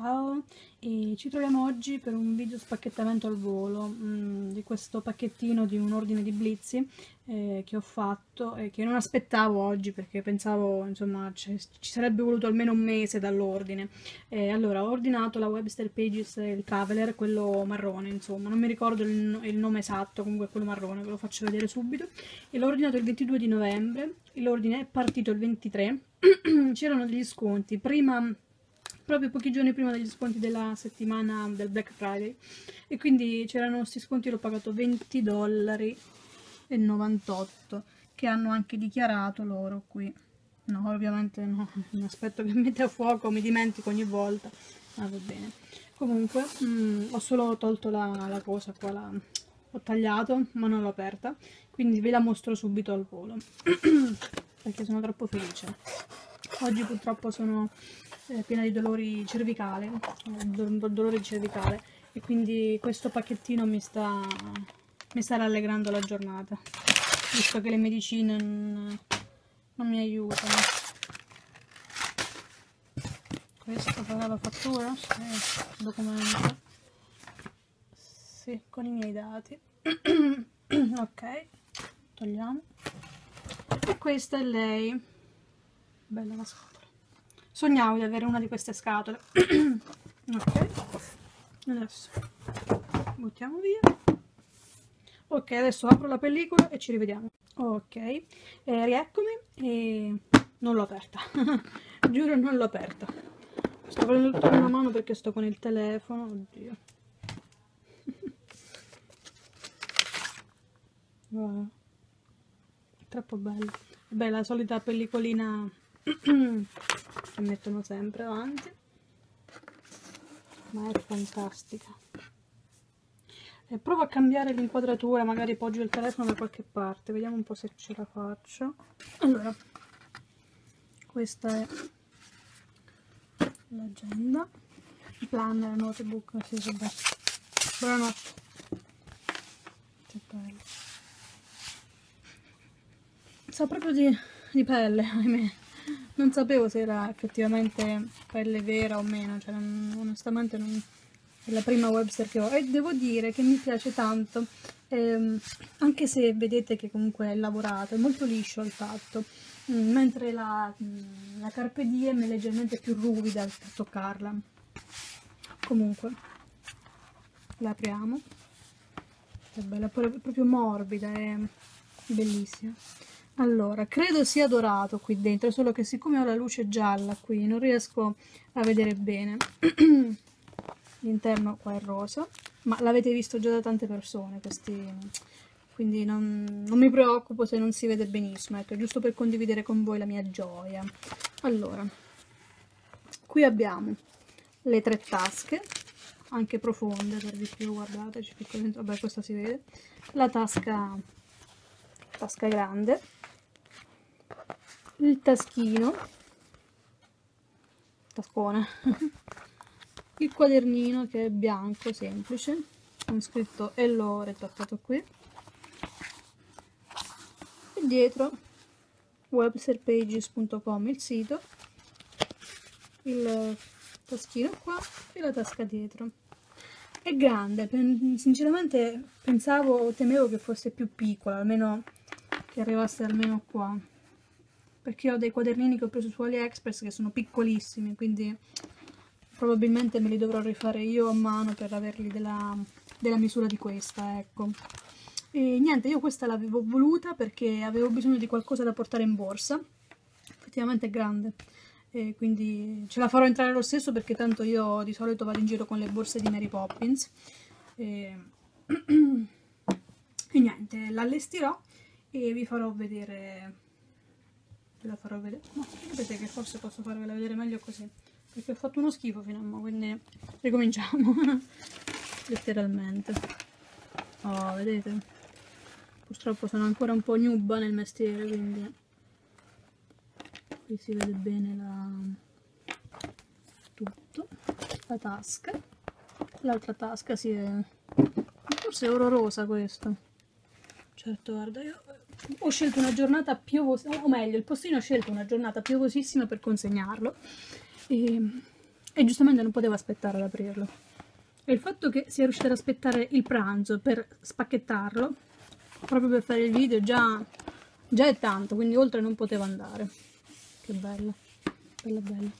Ciao e ci troviamo oggi per un video spacchettamento al volo mh, mm, di questo pacchettino di un ordine di blizzi eh, che ho fatto e che non aspettavo oggi perché pensavo insomma ci sarebbe voluto almeno un mese dall'ordine. Eh, allora ho ordinato la Webster Pages il Traveler quello marrone insomma non mi ricordo il, il nome esatto comunque quello marrone ve lo faccio vedere subito. E l'ho ordinato il 22 di novembre l'ordine è partito il 23 c'erano degli sconti prima proprio pochi giorni prima degli sconti della settimana del Black Friday. E quindi c'erano questi sconti l'ho pagato 20 dollari e 98 che hanno anche dichiarato loro qui. No ovviamente no mi aspetto che mette a fuoco mi dimentico ogni volta. Ma ah, va bene. Comunque mh, mm, ho solo tolto la, la cosa qua la, ho tagliato ma non l'ho aperta. Quindi ve la mostro subito al volo perché sono troppo felice. Oggi purtroppo sono eh, piena di dolori cervicali, do dolore cervicale e quindi questo pacchettino mi sta, mi sta rallegrando la giornata, visto che le medicine non, non mi aiutano. Questo sarà la fattura? Sì, documento. Sì, con i miei dati. ok, togliamo. E questa è lei. Bella la scatola. Sognavo di avere una di queste scatole. ok, adesso buttiamo via. Ok, adesso apro la pellicola e ci rivediamo. Ok, eh, rieccomi e non l'ho aperta. Giuro non l'ho aperta. Sto prendendo tutto in una mano perché sto con il telefono. Oddio. wow. Troppo bello. Beh, la solita pellicolina che mettono sempre avanti. Ma è fantastica. E provo a cambiare l'inquadratura magari poggio il telefono da qualche parte. Vediamo un po' se ce la faccio. Allora questa è l'agenda. Il planner, notebook sì, vabbè. buonanotte. Che bello sa proprio di, di pelle ahimè non sapevo se era effettivamente pelle vera o meno, cioè non, onestamente non, è la prima Webster che ho e devo dire che mi piace tanto, ehm, anche se vedete che comunque è lavorato, è molto liscio il fatto, mm, mentre la, mm, la Carpe Diem è leggermente più ruvida per toccarla. Comunque, la apriamo, è bella, è proprio morbida, è bellissima. Allora, credo sia dorato qui dentro, solo che siccome ho la luce gialla qui non riesco a vedere bene. L'interno qua è rosa, ma l'avete visto già da tante persone, questi... quindi non, non, mi preoccupo se non si vede benissimo, ecco, giusto per condividere con voi la mia gioia. Allora, qui abbiamo le tre tasche, anche profonde per di più, guardate, ci picco dentro, vabbè questa si vede, la tasca, tasca grande, il taschino. Tascone. Il quadernino che è bianco semplice. Con scritto e l'ho ritrattato qui. E dietro webserpages.com il sito. Il taschino qua e la tasca dietro. È grande sinceramente pensavo temevo che fosse più piccola almeno che arrivasse almeno qua perché ho dei quadernini che ho preso su AliExpress che sono piccolissimi, quindi probabilmente me li dovrò rifare io a mano per averli della, della misura di questa, ecco. E niente, io questa l'avevo voluta perché avevo bisogno di qualcosa da portare in borsa, effettivamente è grande, e quindi ce la farò entrare lo stesso perché tanto io di solito vado in giro con le borse di Mary Poppins. E, e niente, l'allestirò e vi farò vedere ve la farò vedere. Ma sapete che forse posso farvela vedere meglio così? Perché ho fatto uno schifo fino a mo quindi ricominciamo. Letteralmente. Oh vedete? Purtroppo sono ancora un po' nubba nel mestiere quindi qui si vede bene la tutto. La tasca. L'altra tasca si è forse è oro rosa questo certo guarda io ho scelto una giornata piovosissima, o meglio, il postino ha scelto una giornata piovosissima per consegnarlo. E, e giustamente non potevo aspettare ad aprirlo. E il fatto che sia riuscita ad aspettare il pranzo per spacchettarlo, proprio per fare il video, già, già è tanto, quindi oltre non potevo andare. Che bello, bella bella.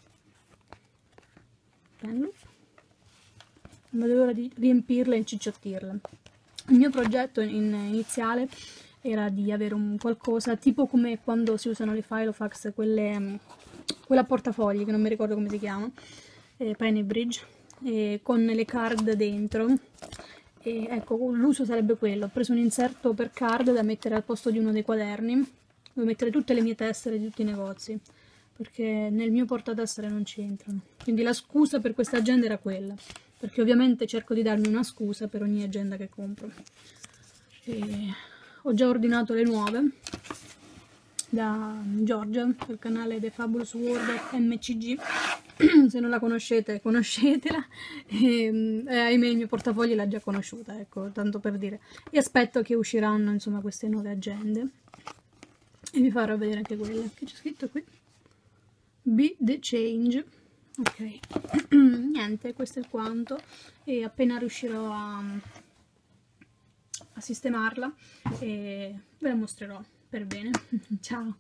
Penloop. Non vedo l'ora di riempirla e incicciottirla. Il mio progetto in iniziale era di avere un qualcosa tipo come quando si usano le Filofax, quelle, quella portafogli che non mi ricordo come si chiama, eh, Bridge, eh, con le card dentro. E ecco, l'uso sarebbe quello. Ho preso un inserto per card da mettere al posto di uno dei quaderni, dove mettere tutte le mie tessere di tutti i negozi, perché nel mio portatessere non ci entrano. Quindi la scusa per questa agenda era quella perché ovviamente cerco di darmi una scusa per ogni agenda che compro. E ho già ordinato le nuove da Giorgia del canale The Fabulous World MCG se non la conoscete conoscetela. E, eh, ahimè il mio portafoglio l'ha già conosciuta ecco tanto per dire. E aspetto che usciranno insomma queste nuove agende. E vi farò vedere anche quelle. Che c'è scritto qui? Be the Change. Ok. Niente questo è quanto. E appena riuscirò a, a sistemarla e ve la mostrerò per bene. Ciao